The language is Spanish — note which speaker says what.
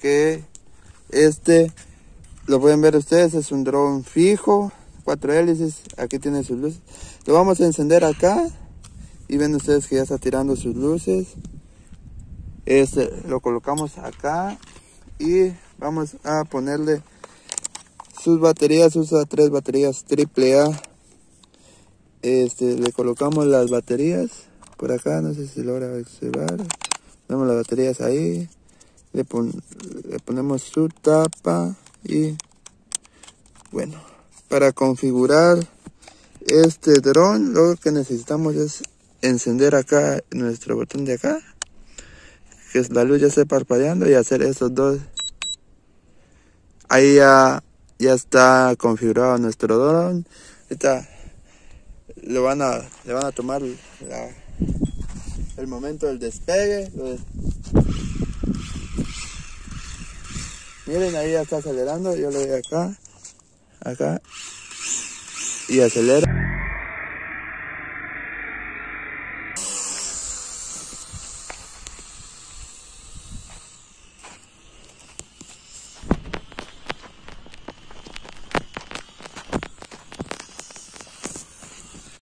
Speaker 1: que este, lo pueden ver ustedes, es un dron fijo, cuatro hélices, aquí tiene sus luces. Lo vamos a encender acá y ven ustedes que ya está tirando sus luces. Este, lo colocamos acá y vamos a ponerle sus baterías, usa tres baterías triple A. Este, le colocamos las baterías por acá, no sé si logra observar. Ponemos las baterías ahí, le, ponemos su tapa y bueno, para configurar este dron lo que necesitamos es encender acá nuestro botón de acá que la luz ya esté parpadeando y hacer estos dos. Ahí ya, ya está configurado nuestro dron. Ahorita lo van a le van a tomar el momento del despegue miren ahí ya está acelerando yo le doy acá acá y acelera